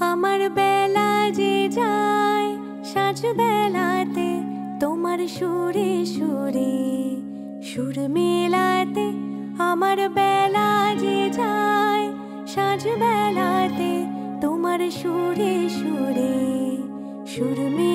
আমার বেলা যে যায়, সাজ বেলাতে তোমার সুরে সুরে, সুর মেলাতে আমার বেলা যে যায়, সাজ বেলাতে তোমার সুরে সুরে, সুর মেলাতে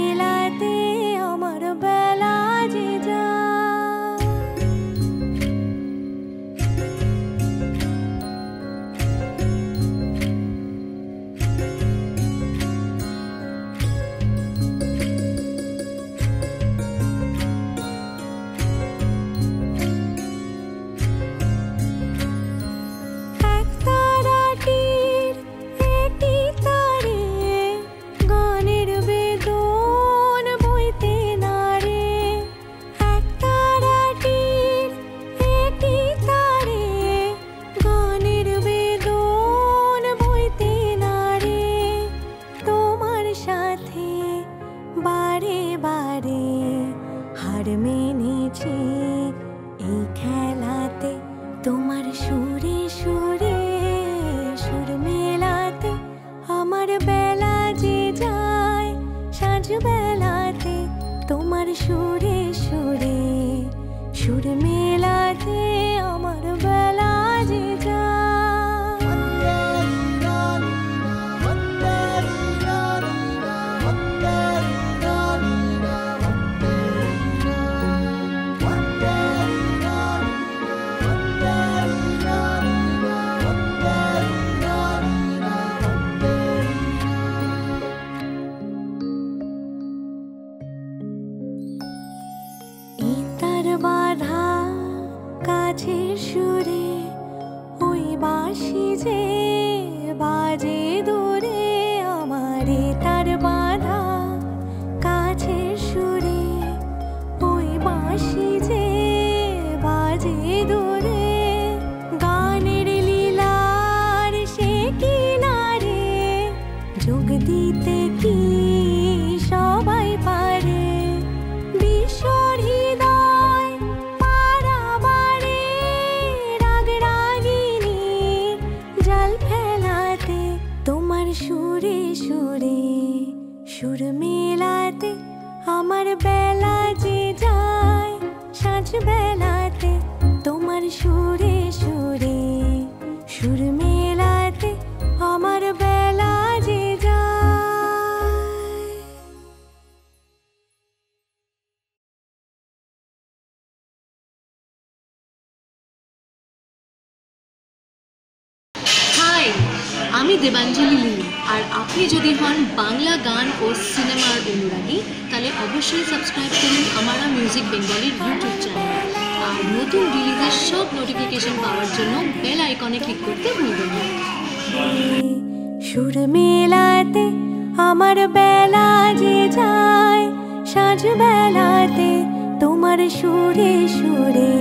বারে হার মেনেছি। এই খেলাতে তোমার সুরে সুরে, সুর মেলাতে আমার বেলা যে যায় সাঁঝ বেলাতে তোমার সুরে সুরে, সুর মেলাতে সুরে ওই বাঁশি যে বাজে। সুরে সুরে মেলাতে আমার বেলা যে যায় সাঁঝ বেলাতে তোমার সুরে সুরে সুর মেলাতে আমি দেবাঞ্জলি লিলি আর আপনি যদি হন বাংলা গান ও সিনেমার অনুরাগী, তাহলে অবশ্যই সাবস্ক্রাইব করুন আমারা মিউজিক বেঙ্গলির ইউটিউব চ্যানেল আর নতুন রিলিজের সব নোটিফিকেশন পাওয়ার জন্য বেল আইকনে ক্লিক করতে ভুলবেন না। সুর মেলাতে আমার বেলা যে যায় সাঁঝ বেলাতে তোমার সুরে সুরে।